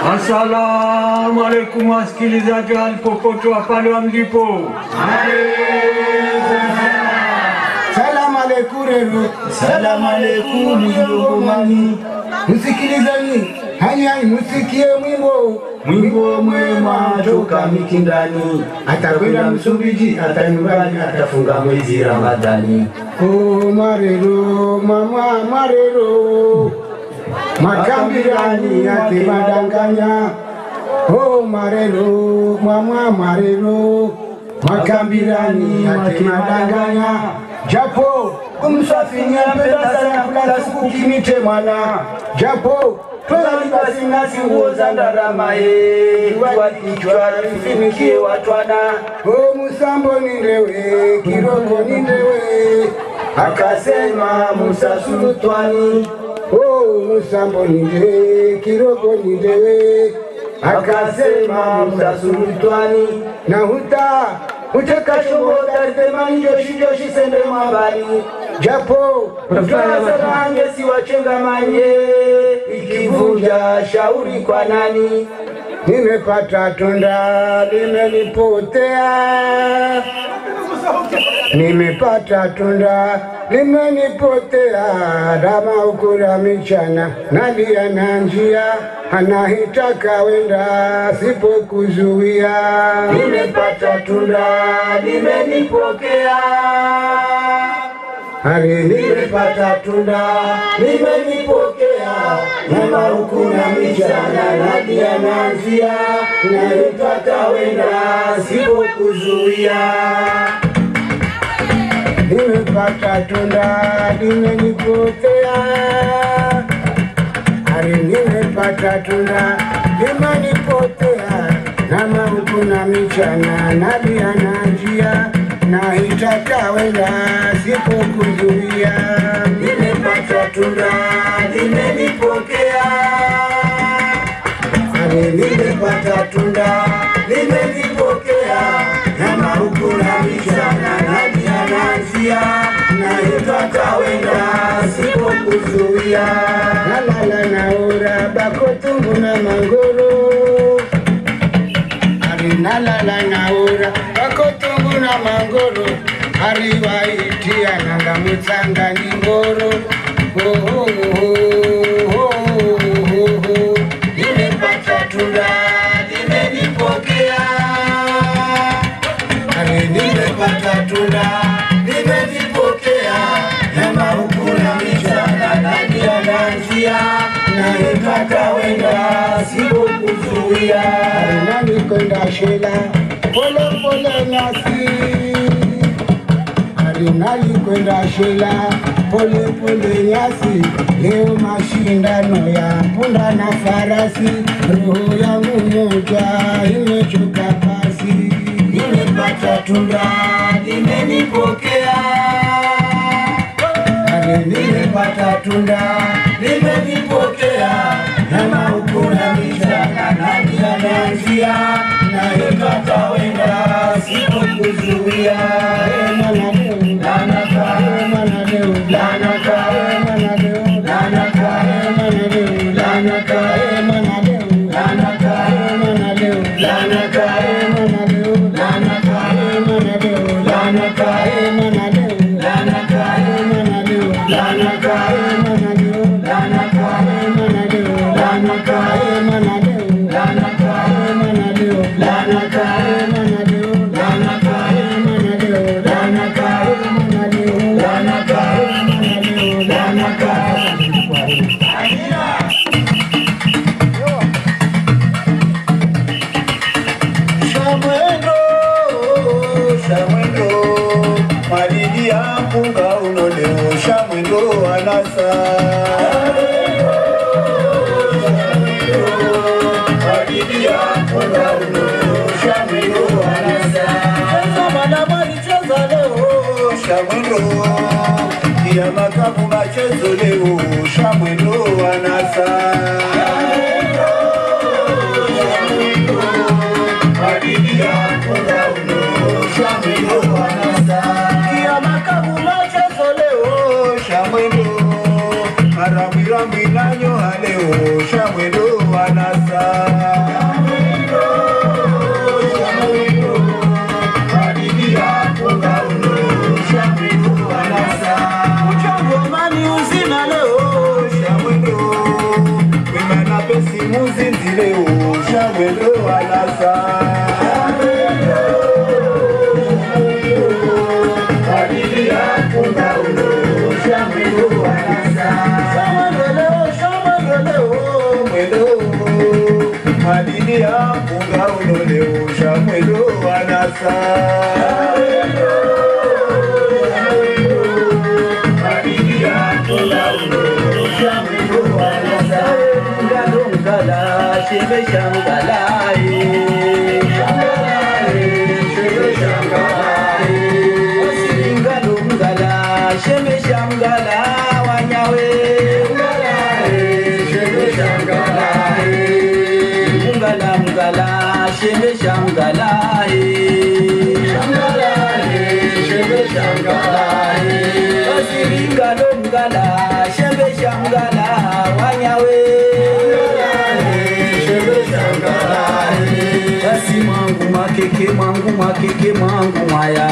Assalamu alaikum wasikilizaji popote wa pale wa mlipo. Salamu alaikum. Salamu alaikum Mjongomani, Msikilizeni, hani musikie mwimbo. mwimbo mwema toka Mikindani, atakwenda Msumbiji, hata nyumbani, atafunga mwezi Ramadhani. Oh, marero, mama marero makambi gani yatibadanganya oh marelo mama marelo makambi gani yatibadanganya japo kumsafinia pesa sana kila siku kimite mwana. Japo twalalibasi ngasi nguo za ndarama ye wakichwa vifinikie watwana. O musambo ni ndewe kiroko ni ndewe. Akasema musa sulutwani oh, Musambo ni ndewe, Kiroko akasema mtasulutwani na huta utekashobodaritemani joshi joshi sende mwambani. Japo mtwasarange siwachenga manye ikivunja shauri kwa nani? Nimepata tunda limenipotea nimepata tunda limenipotea, dama ukura michana nalia na njia? Anahitaka wenda sipokuzuia nimepata tunda limenipokea. Hali nimepata tunda limenipokea. Nyama huku na michana nadia na njia? Nayotaka wenda sipokuzuia nimepata tunda limenipotea, ari nimepata tunda limenipotea, na mautu na michana na njia. Na itatawenda sipokuzuia, nimepata tunda sipokuzuia nalala naora bakotungu na mangoro ari nalala naora bakotungu na mangoro ari waitia nanga mutsanga ni ngoro Oh, oh, oh, oh, nimepata tunda nimenipokea Ari nimepata tunda limenipokea sipokuzuia kwenda shela pole pole nyasi. Kwenda shela pole pole nyasi. Leo mashindano ya punda na farasi. Roho yangu moja imechoka basi nimepata tunda limenipokea Ari nimepata tunda limenipokea kuzuia na hivyo kawenda, sikukuzuia lanaka lanaka lanaka lanaka lanaka lanaka Lanaka, Lanaka, Lanaka, Lanaka, Lanaka, Lanaka, yamakavu machezolewo shamwenowanasa ndihambuka unoneusha kwedovanasa ndadongalashimeshangaa keke mangu ma keke mangu maya.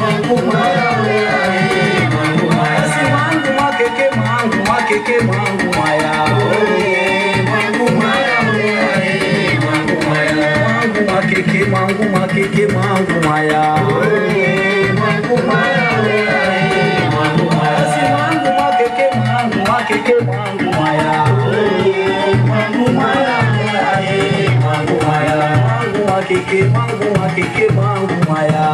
Mangu maya mangu maya. Si mangu ma keke mangu ma keke mangu maya. Mangu maya mangu maya. Mangu ma keke mangu ma keke mangu maya. Mangu maya. के मांगू आके के मांगू माया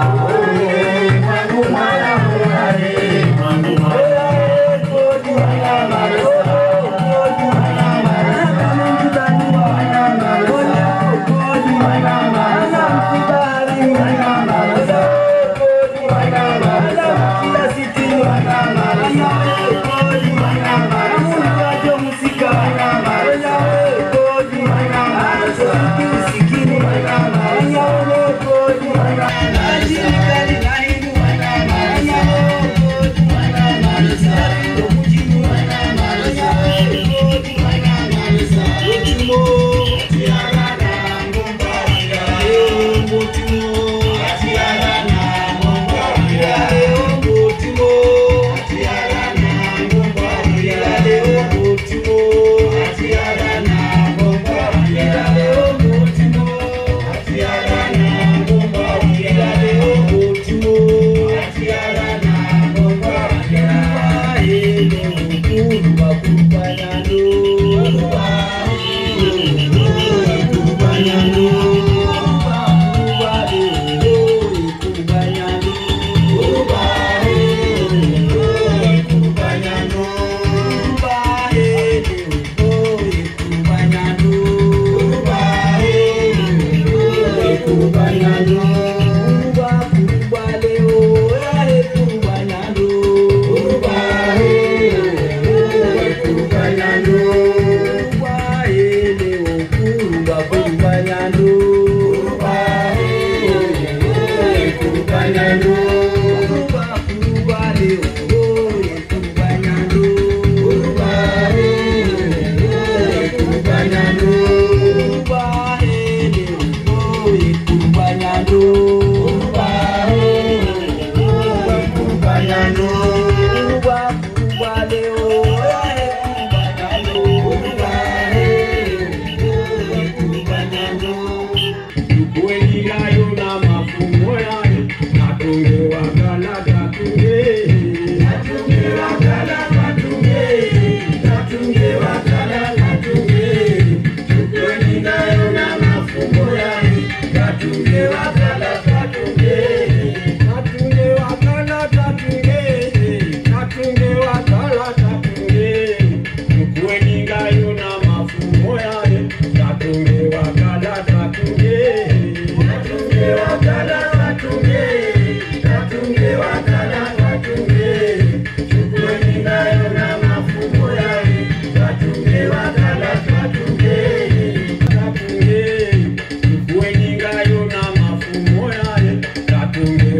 aládàá kú.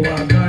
one